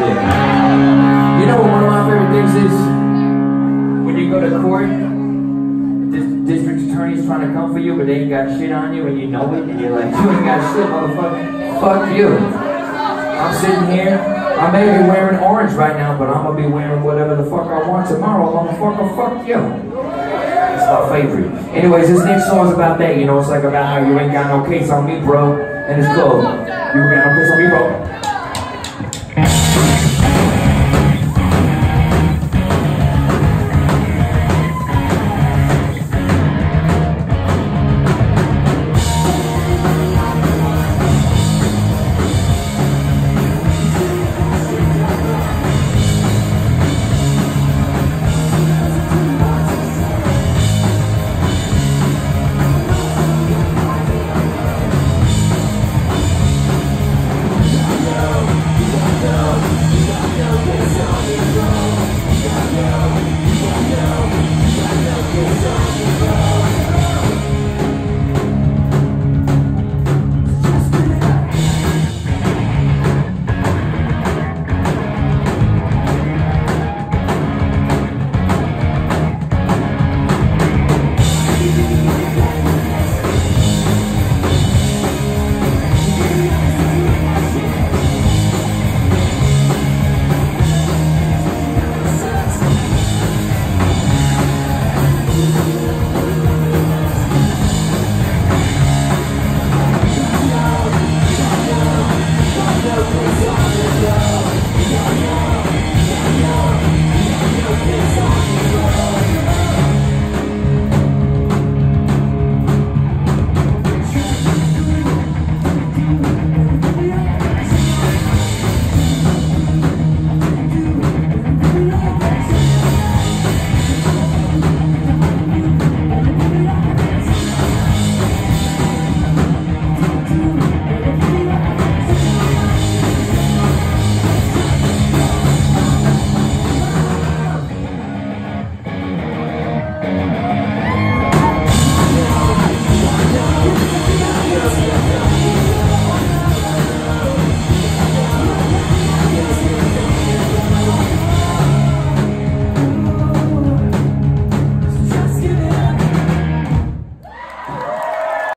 Yeah. You know what one of my favorite things is? When you go to court, this district attorney's trying to come for you, but they ain't got shit on you, and you know it, and you're like, you ain't got shit, motherfucker. Fuck you. I'm sitting here. I may be wearing orange right now, but I'm gonna be wearing whatever the fuck I want tomorrow, motherfucker. Fuck you. It's my favorite. Anyways, this next song's about that. You know, it's like about how you ain't got no case on me, bro. And it's cool. You ain't got no case on me, bro.